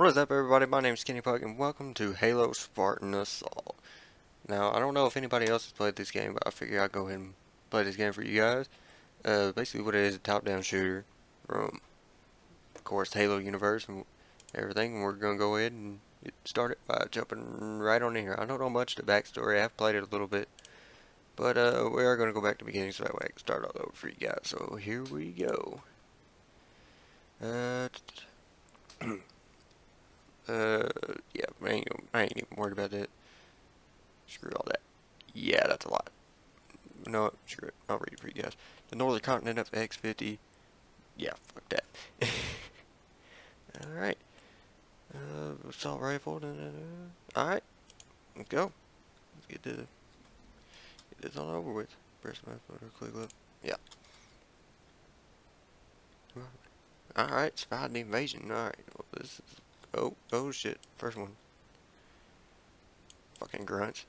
What is up everybody, my name is Skinny Pug and welcome to Halo Spartan Assault. Now, I don't know if anybody else has played this game, but I figure I'll go ahead and play this game for you guys. Uh, basically what it is, a top-down shooter from, of course, Halo universe and everything. And we're going to go ahead and get started by jumping right on in here. I don't know much of the backstory, I have played it a little bit. But uh, we are going to go back to the beginning so that way I can start all over for you guys. So here we go. Uh, Uh, yeah, I ain't, I ain't even worried about that. Screw all that. Yeah, that's a lot. No, screw it. I'll read it for you guys. The Northern Continent of X50. Yeah, fuck that. Alright. Uh, assault rifle. Alright. Let's go. Let's get, to, get this on over with. Press my foot or click left. Yeah. Alright, the invasion. Alright, well, this is Oh, oh shit. First one. Fucking grunts.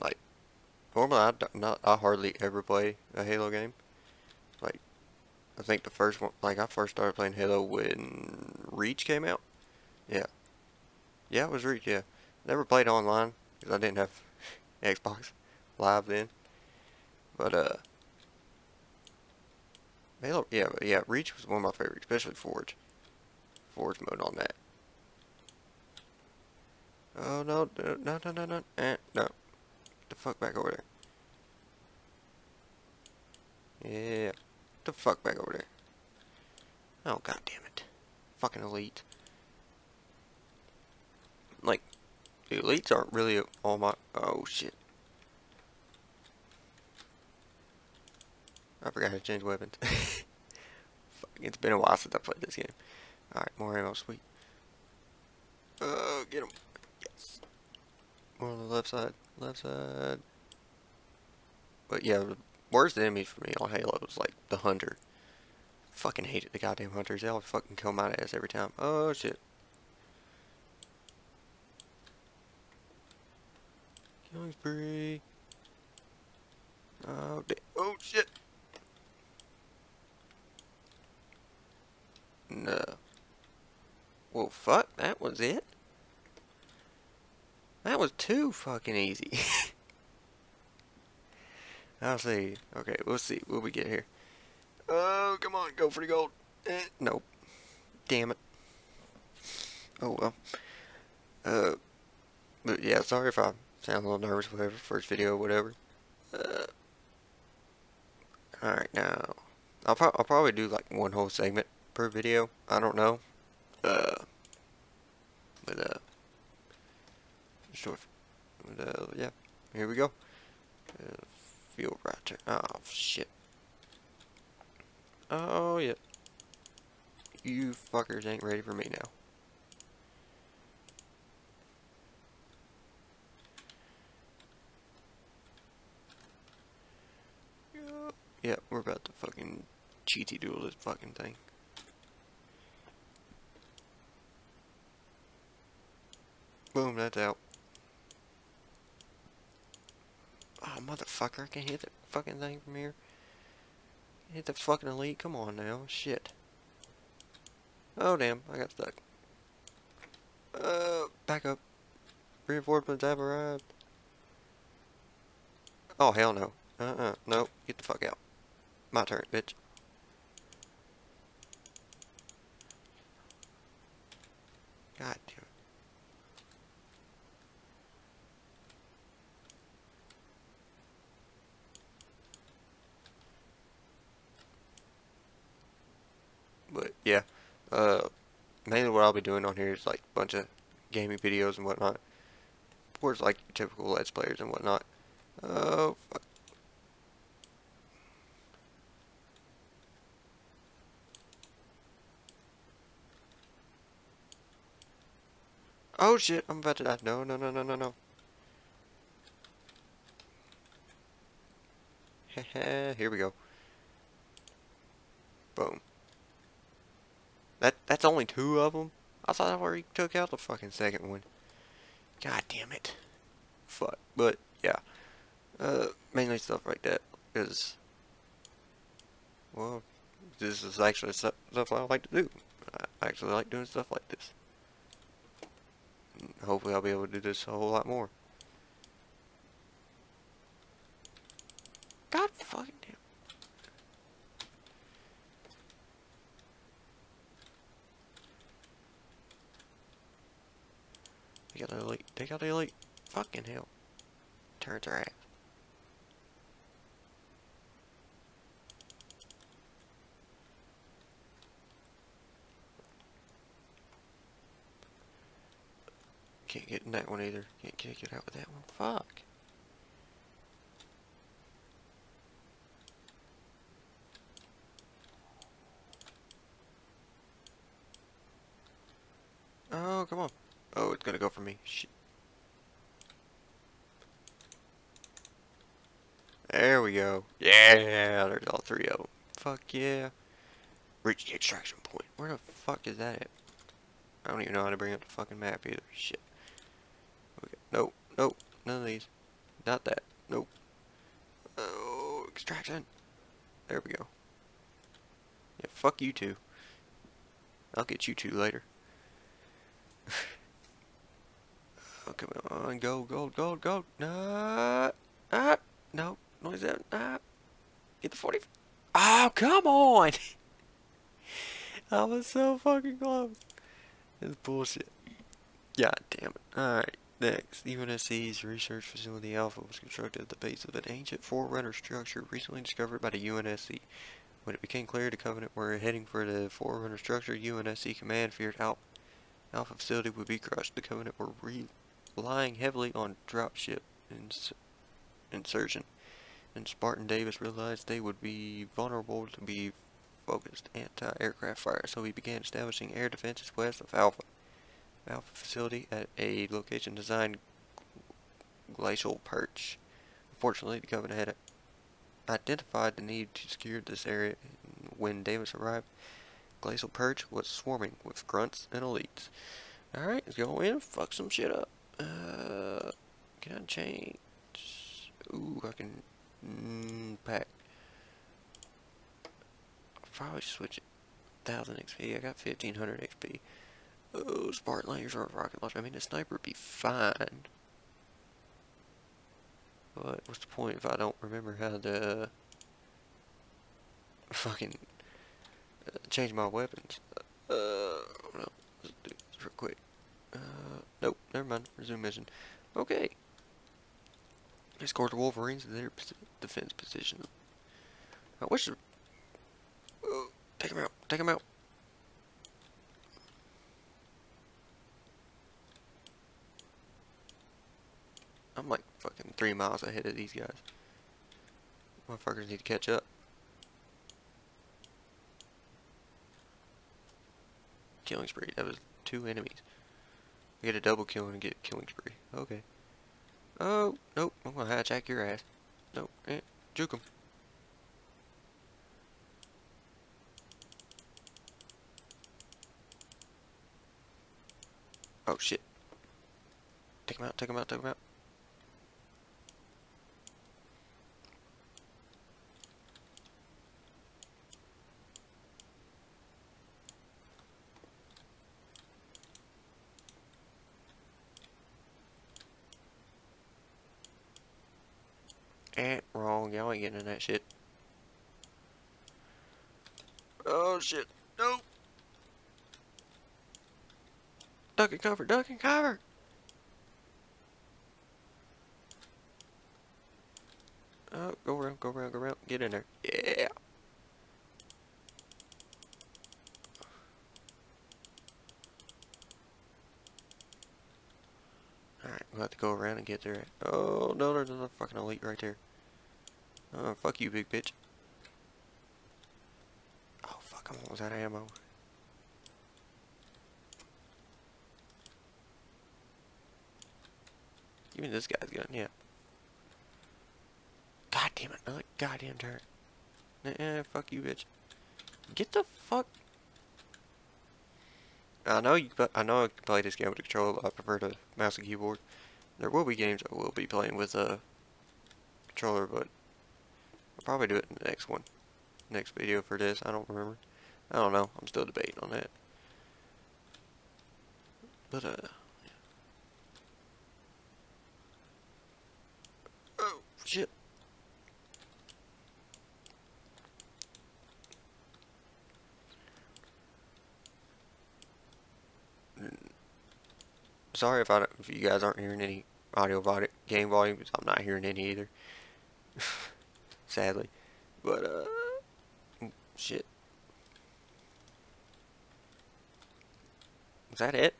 Like, normally I, not, I hardly ever play a Halo game. Like, I think the first one, like I first started playing Halo when Reach came out. Yeah. Yeah, it was Reach, yeah. Never played online, because I didn't have Xbox Live then. But, uh, Halo, yeah, yeah, Reach was one of my favorites, especially Forge. Forge mode on that. Oh, no, no, no, no, no, eh, no. Get the fuck back over there. Yeah, Get the fuck back over there. Oh, god damn it. Fucking elite. Like, the elites aren't really all my... Oh, shit. I forgot how to change weapons. it's been a while since I played this game. Alright, more ammo, sweet. Oh, get him. Yes. More on the left side. Left side. But yeah, the worst enemy for me on Halo was like the Hunter. Fucking hated the goddamn Hunters. They always fucking kill my ass every time. Oh, shit. Killing spree. Oh, oh shit. No. Well, fuck, that was it? That was too fucking easy. I'll see. Okay, we'll see what we get here. Oh, come on, go for the gold. Eh, nope. Damn it. Oh, well. Uh, but yeah, sorry if I sound a little nervous, whatever, first video, whatever. Uh, alright, now, I'll, pro I'll probably do like one whole segment per video. I don't know. Uh, but uh, short. But uh, yeah, here we go. Uh, field router. Oh shit. Oh yeah. You fuckers ain't ready for me now. Yeah, we're about to fucking cheaty duel this fucking thing. Boom, that's out. Oh, motherfucker, I can't hit the fucking thing from here. Hit the fucking elite, come on now, shit. Oh, damn, I got stuck. Uh, back up. Reinforcements have arrived. Oh, hell no. Uh-uh, no, get the fuck out. My turn, bitch. God damn. But yeah, uh, mainly what I'll be doing on here is like a bunch of gaming videos and whatnot. Of course, like typical Let's Players and whatnot. Oh, fuck. Oh shit, I'm about to die. No, no, no, no, no, no. Here we go. Boom. That That's only two of them? I thought I already took out the fucking second one. God damn it. Fuck. But, yeah. Uh, mainly stuff like that. Because, well, This is actually stuff, stuff I like to do. I actually like doing stuff like this. Hopefully I'll be able to do this a whole lot more. God fucking damn. Take out the elite. Take out the elite. Fucking hell. Turns ass. Can't get in that one either. Can't, can't get out with that one. Fuck. Oh, come on. Oh, it's gonna go for me. There we go. Yeah, there's all three of them. Fuck yeah. Reach the extraction point. Where the fuck is that at? I don't even know how to bring up the fucking map either. Shit. Okay. Nope. Nope. None of these. Not that. Nope. Oh, extraction. There we go. Yeah, fuck you two. I'll get you two later. Come on. Go, go, go, go. No. Ah. No. Noise that. Ah. Get the 40. Oh, come on. I was so fucking close. It's bullshit. God damn it. Alright, next. UNSC's research facility Alpha was constructed at the base of an ancient Forerunner structure recently discovered by the UNSC. When it became clear the Covenant were heading for the Forerunner structure, UNSC command feared Alpha, Alpha facility would be crushed. The Covenant were relying heavily on dropship ins insertion, and Spartan Davis realized they would be vulnerable to be focused anti-aircraft fire, so he began establishing air defenses west of Alpha. Alpha facility at a location designed glacial perch. Unfortunately, the Covenant had identified the need to secure this area when Davis arrived. Glacial perch was swarming with grunts and elites. Alright, let's go in, and fuck some shit up. Uh, can I change? Ooh, I can mm, pack probably switch it. 1000 XP. I got 1500 XP. Oh, Spartan lasers or rocket launcher. I mean, a sniper would be fine. But what's the point if I don't remember how to fucking uh, change my weapons? Uh, no, let's do this real quick. Uh, nope, never mind. Resume mission. Okay. Escort the Wolverines to their defense position. I wish the oh, Take him out. Take him out. I'm like fucking three miles ahead of these guys. Motherfuckers need to catch up. Killing spree. That was two enemies. I get a double kill and get killing spree. Okay. Oh, nope. I'm gonna hijack your ass. Nope. Eh, juke him. Oh shit. Take him out, take him out, take him out. Eh, wrong. Y'all ain't getting in that shit. Oh shit. Nope. Duck and cover, duck and cover! Oh, go around, go around, go around. Get in there. Yeah! Alright, we'll have to go around and get there. Oh, no, there's another fucking elite right there. Oh, fuck you, big bitch. Oh, fuck, I'm almost out of ammo. Give me this guy's gun, yeah. God damn it, another goddamn turret. Eh, fuck you, bitch. Get the fuck. I know you. I know I can play this game with a controller, but I prefer the mouse and keyboard. There will be games I will be playing with a controller, but I'll probably do it in the next one. next video for this. I don't remember. I don't know. I'm still debating on that. But, uh... Oh, shit. Sorry if I if you guys aren't hearing any audio volume, game volume, I'm not hearing any either. Sadly. But, uh, shit. Is that it?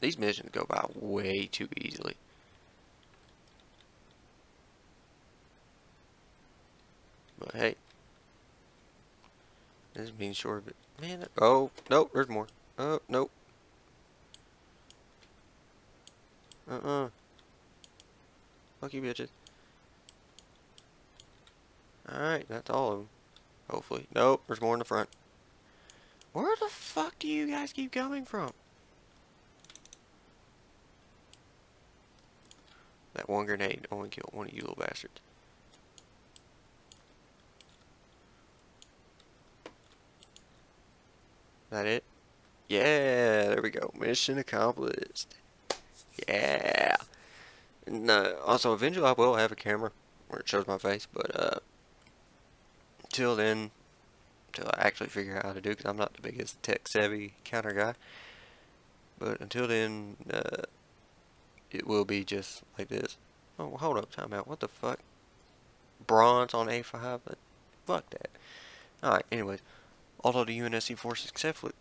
These missions go by way too easily. But hey. This being short of it. Man, oh, nope, there's more. Oh, nope. Uh-uh. Fuck you, bitches. Alright, that's all of them. Hopefully. Nope, there's more in the front. Where the fuck do you guys keep coming from? That one grenade only killed one of you little bastards. That it? Yeah, there we go. Mission accomplished. Yeah. No, also, eventually I will have a camera where it shows my face, but uh, until then, until I actually figure out how to do, because I'm not the biggest tech savvy counter guy. But until then, uh, it will be just like this. Oh, hold up, time out. What the fuck? Bronze on A5? But fuck that. Alright, anyways. Although the UNSC forces successfully,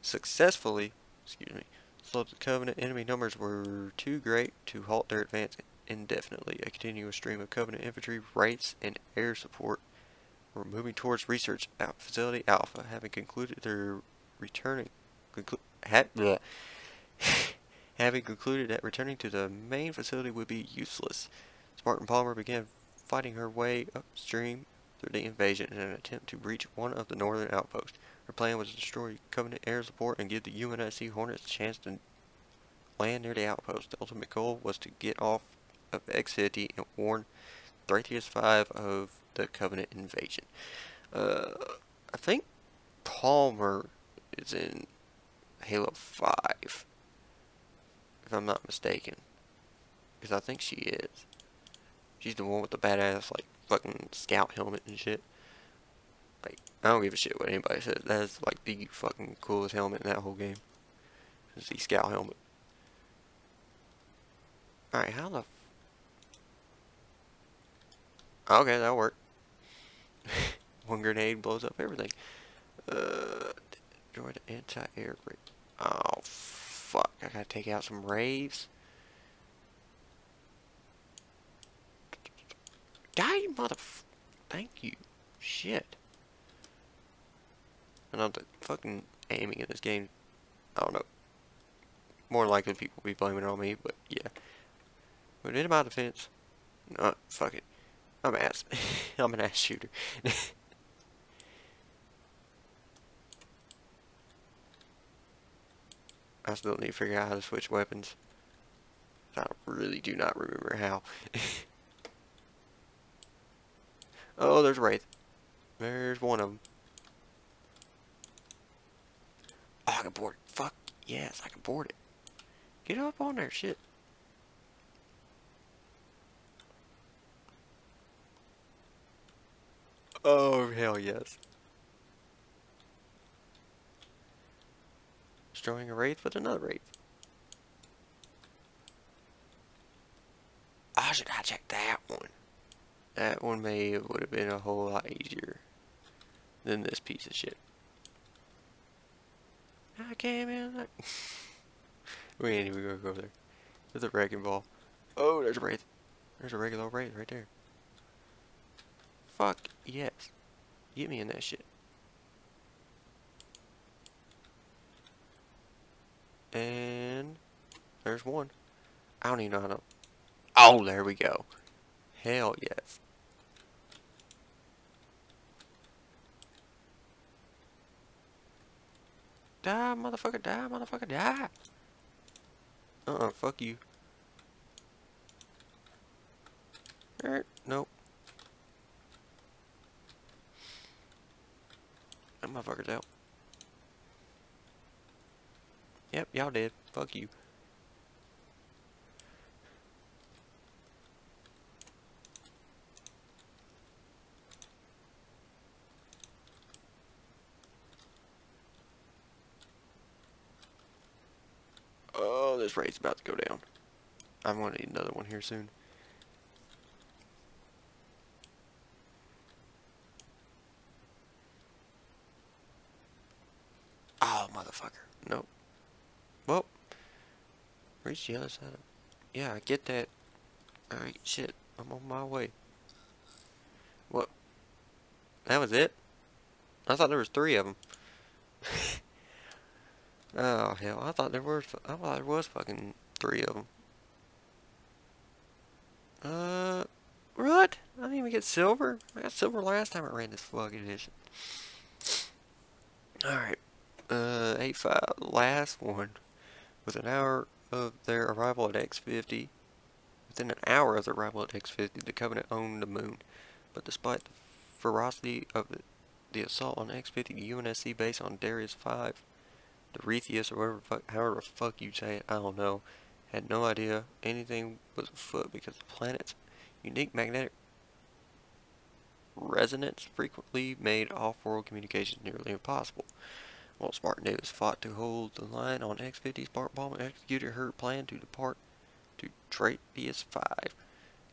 successfully, excuse me, slowed the Covenant enemy numbers were too great to halt their advance indefinitely. A continuous stream of Covenant infantry, wraiths, and air support were moving towards research facility Alpha, having concluded their returning. Conclu had, having concluded that returning to the main facility would be useless. Spartan Palmer began fighting her way upstream through the invasion in an attempt to breach one of the northern outposts. Her plan was to destroy Covenant air support and give the UNSC Hornets a chance to land near the outpost. The ultimate goal was to get off of X-50 and warn Thracias 5 of the Covenant invasion. Uh, I think Palmer is in Halo 5, if I'm not mistaken. Because I think she is. She's the one with the badass, like, fucking scout helmet and shit. Like, I don't give a shit what anybody says. That's, like, the fucking coolest helmet in that whole game. Is the scout helmet. Alright, how the... okay, that'll work. One grenade blows up everything. Uh, destroy the anti-air. Oh, fuck. I gotta take out some wraiths. Die, you motherf... Thank you. Shit. I know the fucking aiming in this game, I don't know. More likely people will be blaming it on me, but yeah. But in my defense, no, fuck it. I'm ass. I'm an ass shooter. I still need to figure out how to switch weapons. I really do not remember how. oh, there's a Wraith. There's one of them. Oh, I can board it. Fuck. Yes, I can board it. Get up on there, shit. Oh, hell yes. Destroying a Wraith with another Wraith. I should checked that. That one may would have been a whole lot easier than this piece of shit. I came in. we ain't even gonna go there. There's a wrecking ball. Oh, there's a wraith. There's a regular wraith right there. Fuck yes. Get me in that shit. And there's one. I don't even know how to. Oh, there we go. Hell yes. Die, motherfucker, die, motherfucker, die. Uh-uh, fuck you. Er, nope. That motherfucker's out. Yep, y'all did. Fuck you. Oh, this Wraith's about to go down. I'm gonna need another one here soon. Oh, motherfucker. Nope. Well, reach the other side. of Yeah, I get that. Alright, shit. I'm on my way. What? That was it? I thought there was three of them. oh, hell. I thought there was, I thought there was fucking three of them. Uh, what? I didn't even get silver? I got silver last time I ran this fucking edition. Alright. Uh, 8-5, last one. With an hour of their arrival at X-50, within an hour of their arrival at X-50, the Covenant owned the moon. But despite the ferocity of the, the assault on X-50, the UNSC base on Darius 5, the Retheus, or whatever fuck, however the fuck you say it, I don't know, had no idea anything was afoot because the planet's unique magnetic resonance frequently made off-world communications nearly impossible. While Spartan Davis fought to hold the line on X-50, Spartan Palmer executed her plan to depart to Trapius 5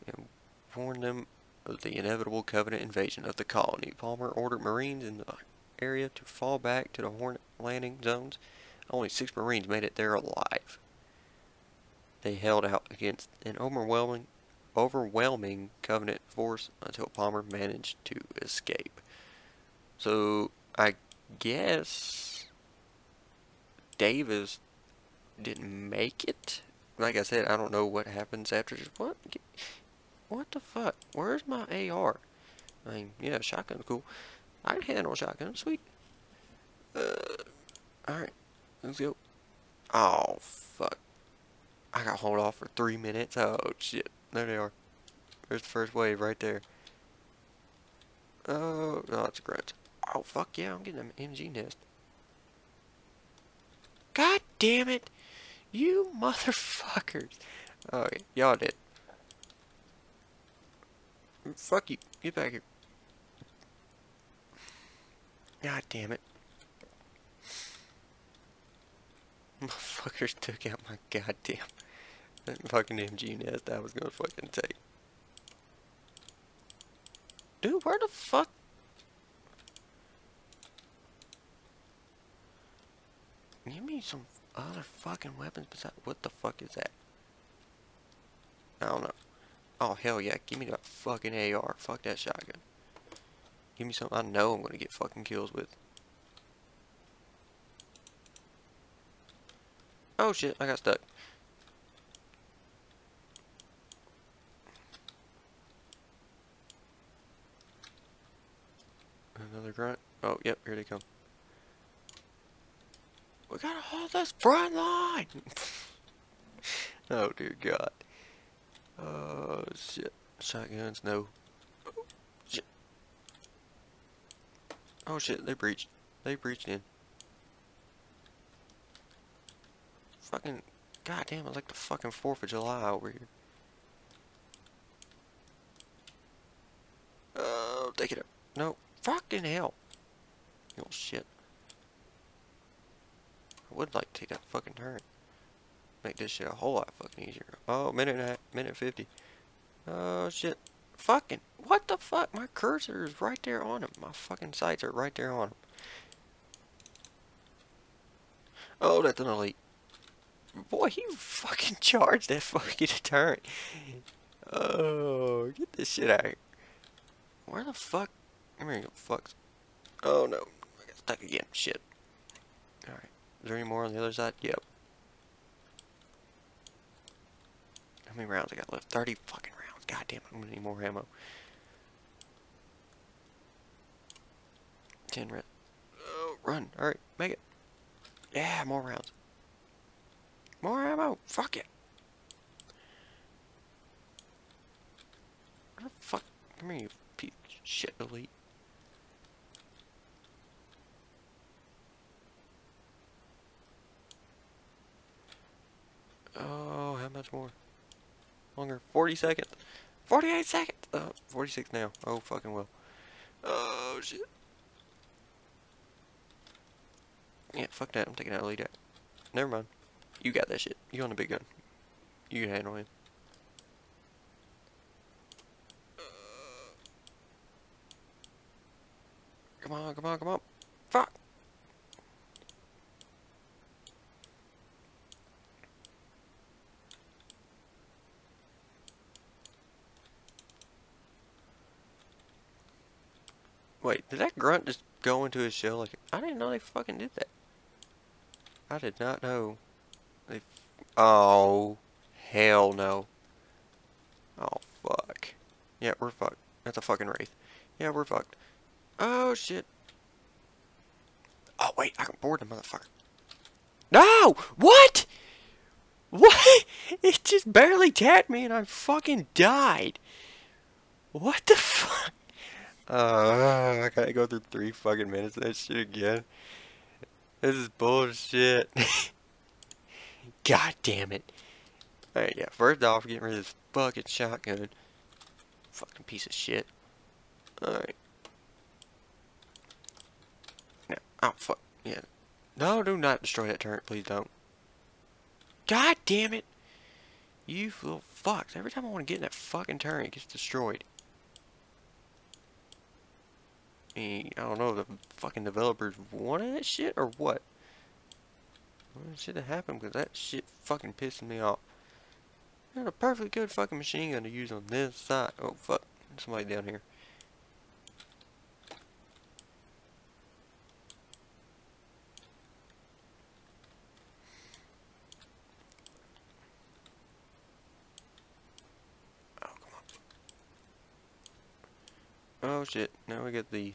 and warned them of the inevitable Covenant invasion of the colony. Palmer ordered Marines in the area to fall back to the Hornet landing zones. Only six Marines made it there alive. They held out against an overwhelming, overwhelming Covenant force until Palmer managed to escape. So, I guess Davis didn't make it. Like I said, I don't know what happens after this. What? What the fuck? Where's my AR? I mean, yeah, shotgun's cool. I can handle a shotgun. Sweet. Uh, alright. Let's go. Oh, fuck. I got hold off for three minutes. Oh, shit. There they are. There's the first wave right there. Oh, no, it's a grunt. Oh, fuck yeah, I'm getting an MG nest. God damn it. You motherfuckers. Oh, y'all did. Fuck you. Get back here. God damn it. Motherfuckers took out my goddamn that fucking MG nest I was gonna fucking take. Dude, where the fuck Give me some other fucking weapons besides... What the fuck is that? I don't know. Oh, hell yeah. Give me that fucking AR. Fuck that shotgun. Give me something I know I'm gonna get fucking kills with. Oh shit, I got stuck. Another grunt. Oh, yep, here they come. We gotta hold this front line! oh dear god. Oh shit. Shotguns, no. Oh shit. Oh shit, they breached. They breached in. Fucking, goddamn, it's like the fucking 4th of July over here. Oh, take it up. No, fucking hell. Oh shit. I would like to take that fucking turn. Make this shit a whole lot fucking easier. Oh, minute and a half, minute 50. Oh, shit. Fucking, what the fuck? My cursor is right there on him. My fucking sights are right there on him. Oh, that's an elite. Boy, he fucking charged that fucking turret. Oh, get this shit out here. Where the fuck? Come here, you fucks. Oh, no. I got stuck again. Shit. Alright. Is there any more on the other side? Yep. How many rounds I got left? 30 fucking rounds. God damn it, I'm gonna need more ammo. Ten rounds. Oh, run. Alright, make it. Yeah, more rounds. More ammo! Fuck it! What the fuck? Come here, you piece of shit elite. Oh, how much more? Longer. 40 seconds. 48 seconds. Oh, 46 now. Oh, fucking well. Oh, shit. Yeah, fuck that. I'm taking out lead out. Never mind. You got that shit. You on the big gun. You can handle him. Come on, come on, come on. Fuck. Wait, did that grunt just go into his shell? Like I didn't know they fucking did that. I did not know. They. Oh, hell no. Oh fuck. Yeah, we're fucked. That's a fucking wraith. Yeah, we're fucked. Oh shit. Oh wait, I can board the motherfucker. No! What? What? It just barely tapped me and I fucking died. What the fuck? Uh, I gotta go through three fucking minutes of that shit again. This is bullshit. God damn it. Alright, yeah, first off, getting rid of this fucking shotgun. Fucking piece of shit. Alright. Now, oh, fuck. Yeah. No, do not destroy that turret, please don't. God damn it! You little fucks. Every time I want to get in that fucking turret, it gets destroyed. I don't know the fucking developers wanted that shit or what. Well, should have happened because that shit fucking pissing me off. Had a perfectly good fucking machine gun to use on this side. Oh fuck, somebody down here. Oh shit, now we get the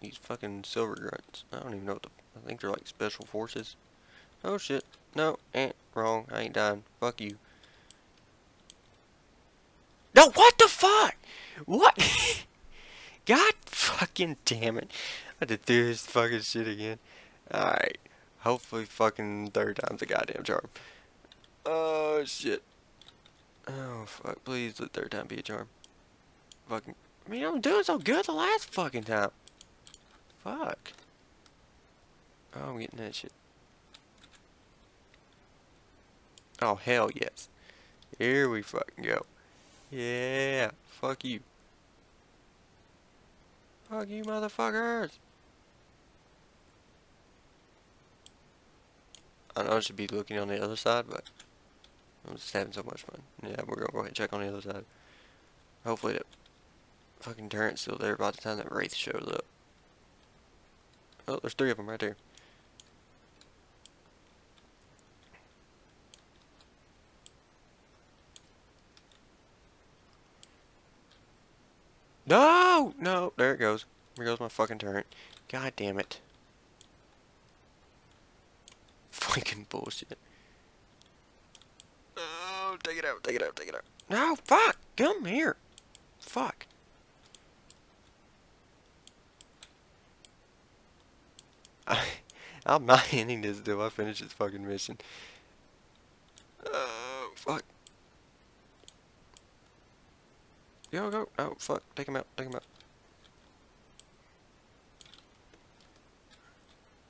these fucking silver grunts. I don't even know what the I think they're like special forces. Oh shit. No, ain't wrong. I ain't dying. Fuck you. No, what the fuck? What? God fucking damn it. I had to do this fucking shit again. Alright. Hopefully fucking third time's a goddamn charm. Oh shit. Oh fuck. Please let third time be a charm. Fucking. I mean, I'm doing so good the last fucking time. Fuck. Oh, I'm getting that shit. Oh, hell yes. Here we fucking go. Yeah, fuck you. Fuck you motherfuckers. I know I should be looking on the other side, but I'm just having so much fun. Yeah, we're gonna go ahead and check on the other side. Hopefully that fucking turret still there by the time that Wraith shows up. Oh, there's three of them right there. No! No! There it goes. There goes my fucking turret. God damn it. Fucking bullshit. Oh, take it out, take it out, take it out. No, fuck! Come here! Fuck. I, I'm not ending this until I finish this fucking mission. Oh, fuck. Yo, go. Oh, fuck. Take him out. Take him out.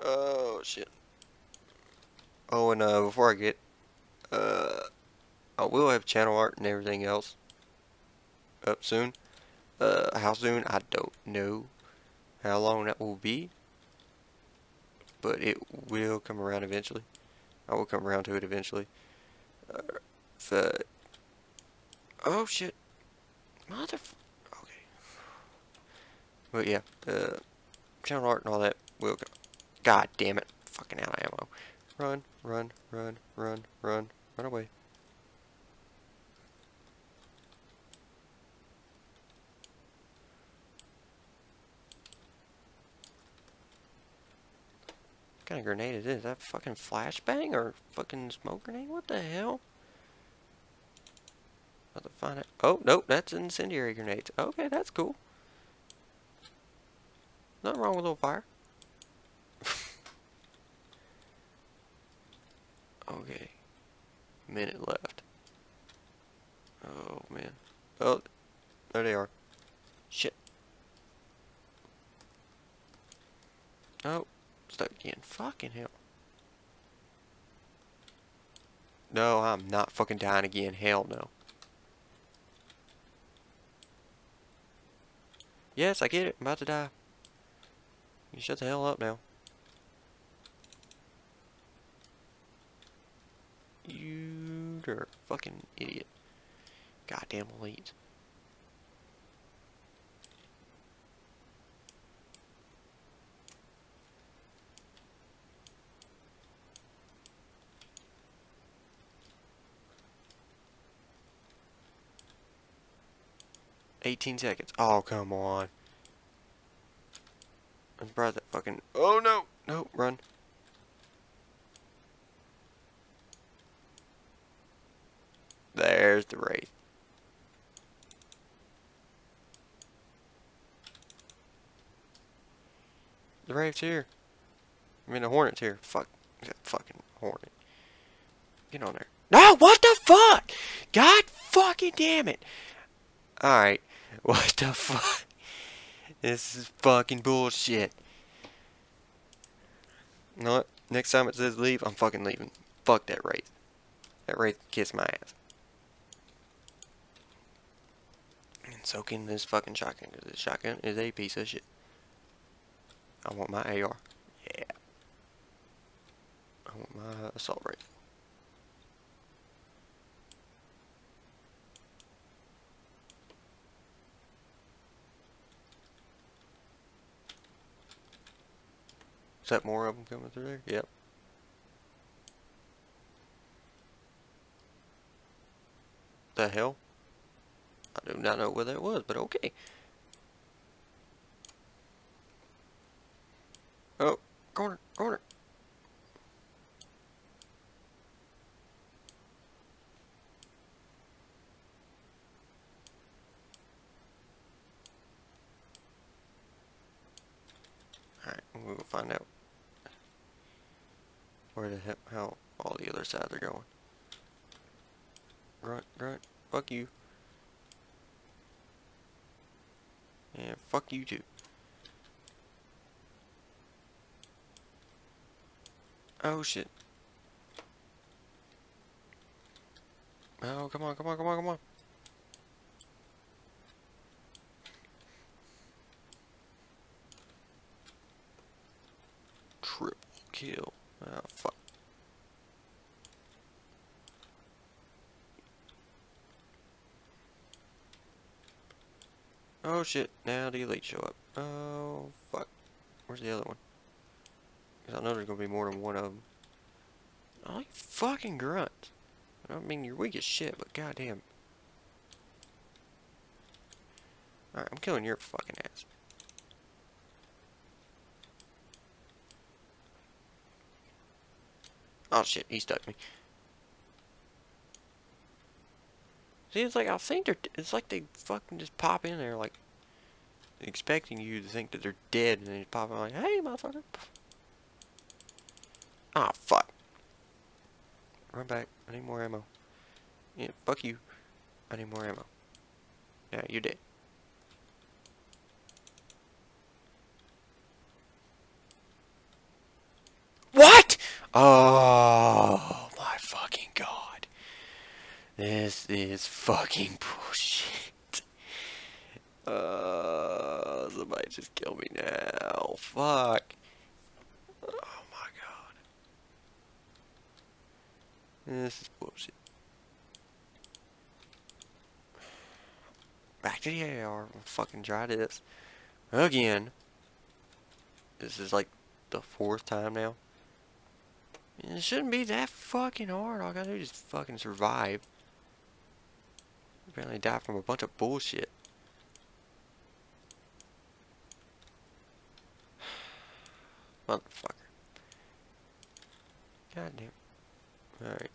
Oh, shit. Oh, and uh, before I get, uh, I will have channel art and everything else up soon. Uh, how soon? I don't know how long that will be. But it will come around eventually. I will come around to it eventually. Uh, oh shit. Mother. Okay. But yeah, uh, channel art and all that will go. God damn it. Fucking out of ammo. Run, run, run, run, run, run away. Kind of grenade is this? Is that fucking flashbang or fucking smoke grenade? What the hell? About to find it. Oh, nope, that's incendiary grenades. Okay, that's cool. Nothing wrong with a little fire. okay. minute left. Oh, man. Oh, there they are. Shit. Oh, stuck again. Fucking hell. No, I'm not fucking dying again. Hell no. Yes, I get it. I'm about to die. You shut the hell up now. You're a fucking idiot. Goddamn elite. Eighteen seconds. Oh, come on. I brought that fucking... Oh, no! No, run. There's the Wraith. The Wraith's here. I mean, the Hornet's here. Fuck. That fucking Hornet. Get on there. No, what the fuck? God fucking damn it. Alright. What the fuck? This is fucking bullshit. You know what? Next time it says leave, I'm fucking leaving. Fuck that Wraith. That Wraith kiss my ass. And soak in this fucking shotgun, because this shotgun is a piece of shit. I want my AR. Yeah. I want my assault rifle. Is that more of them coming through there? Yep. The hell? I do not know where that was, but okay. Oh, corner, corner. Alright, we'll find out where the hell how all the other sides are going. Grunt, grunt, fuck you. And fuck you too. Oh shit. Oh, come on, come on, come on, come on. Triple kill. Oh, fuck. Oh shit, now the elite show up. Oh, fuck. Where's the other one? Because I know there's going to be more than one of them. Oh, you fucking grunt. I don't mean you're weak as shit, but goddamn. Alright, I'm killing your fucking ass. Oh shit, he stuck me. See, it's like, I think they're, it's like they fucking just pop in there, like, expecting you to think that they're dead, and they pop in like, hey, motherfucker. Ah, oh, fuck. Run back. I need more ammo. Yeah, fuck you. I need more ammo. Yeah, you're dead. What? Oh, my fucking god. This is fucking bullshit. Uh, somebody just kill me now. Fuck. Oh my god. This is bullshit. Back to the AR. We'll fucking try this. Again. This is like the fourth time now. It shouldn't be that fucking hard. All I gotta do is fucking survive. Apparently die from a bunch of bullshit. Motherfucker. God damn. Alright.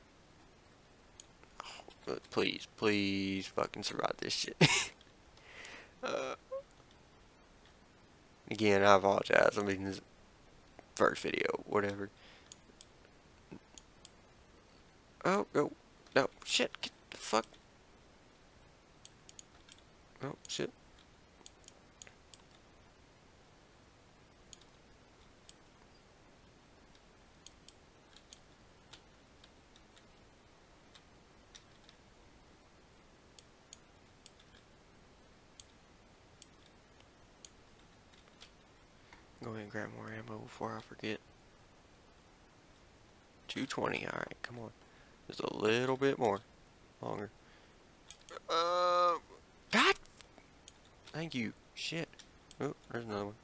Oh, please, please fucking survive this shit. uh, again, I apologize. I'm mean, this first video, whatever. Oh, go. No, shit, get the fuck. Oh, shit. Go ahead and grab more ammo before I forget. 220, alright, come on. Just a little bit more. Longer. Uh, God! Thank you. Shit. Oh, there's another one.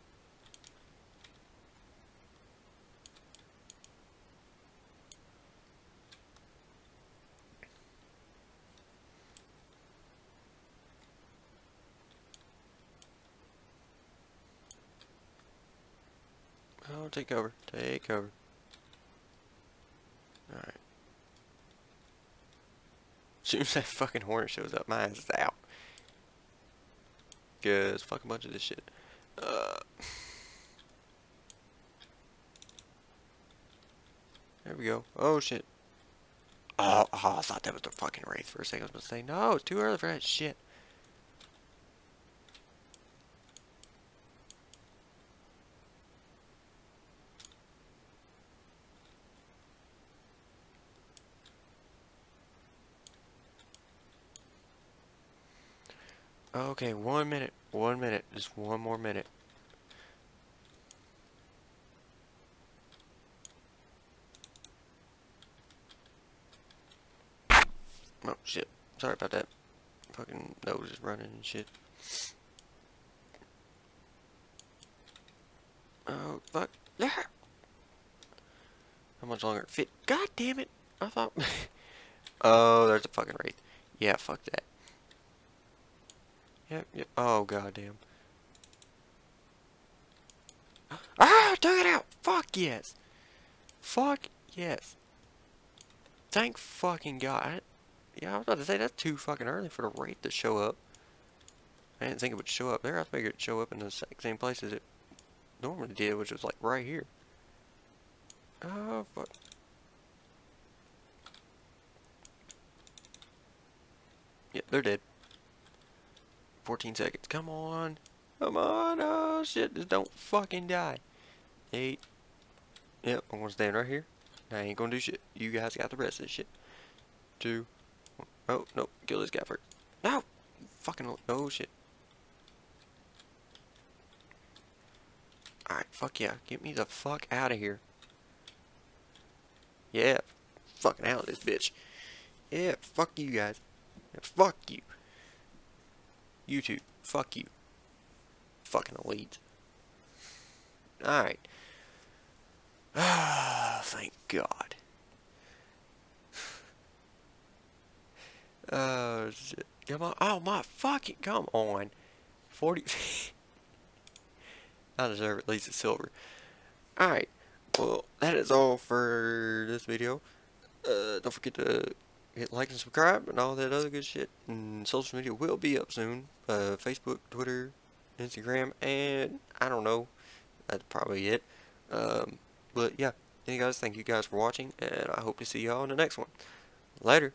Oh, take cover. Take cover. Alright. As soon as that fucking hornet shows up, my ass is out. Cause fuck a bunch of this shit. Uh, there we go. Oh shit. Oh, oh, I thought that was the fucking wraith for a second. I was to say, no, it's too early for that shit. Okay, one minute. One minute. Just one more minute. Oh, shit. Sorry about that. Fucking nose is running and shit. Oh, fuck. Yeah. How much longer? Fit. God damn it. I thought. oh, there's a fucking wraith. Yeah, fuck that. Yep, yep. Oh, goddamn. Ah, took it out! Fuck yes! Fuck yes! Thank fucking God. I, yeah, I was about to say, that's too fucking early for the wraith to show up. I didn't think it would show up there. I figured it'd show up in the same place as it normally did, which was like right here. Oh, fuck. Yep, they're dead. 14 seconds. Come on. Come on. Oh, shit. Just don't fucking die. Eight. Yep, I'm gonna stand right here. I ain't gonna do shit. You guys got the rest of this shit. Two. Oh, no. Kill this guy first. No! Fucking. Oh, shit. Alright, fuck yeah. Get me the fuck out of here. Yeah. Fucking out of this bitch. Yeah, fuck you guys. Yeah, fuck you. YouTube, fuck you. Fucking elite. Alright. Ah, thank God. Oh. Come on. Oh, my fucking. Come on. 40. I deserve at least a silver. Alright. Well, that is all for this video. Uh, don't forget to hit like and subscribe and all that other good shit. And social media will be up soon. Uh, Facebook, Twitter, Instagram, and I don't know. That's probably it. Um, but yeah, hey guys, thank you guys for watching, and I hope to see y'all in the next one. Later.